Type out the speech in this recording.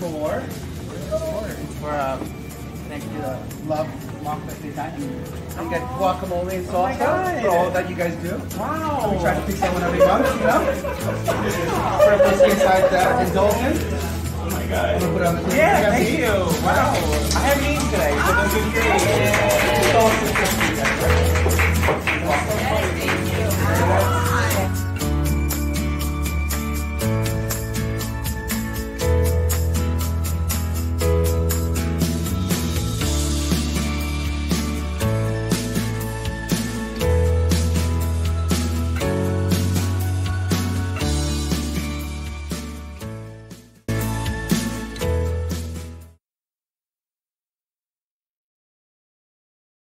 Four. For uh, um, thank you uh, Love long Design. And get guacamole and Oh my salsa God. for all that you guys do. Wow. We try to pick someone every month, you know? For this inside the indulgence. Oh my god. We'll put on the Yeah, thank you. Wow.